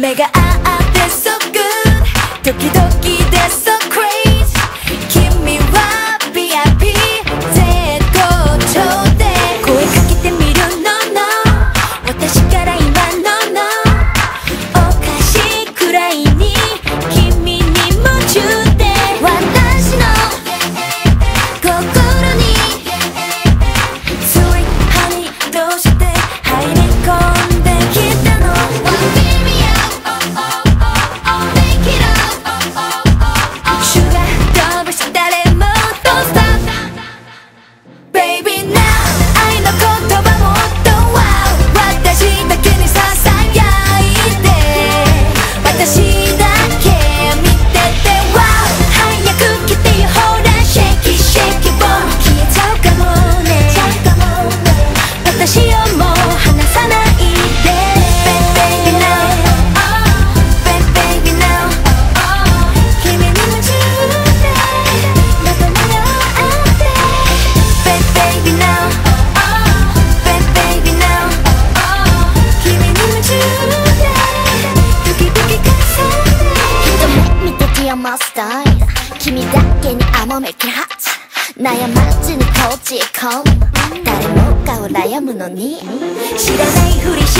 내가 아, 아, that's so good 도끼도끼 マスタイル君だけに甘めキャッ悩まずに閉じ込む誰もが悩むのに。知らないふりし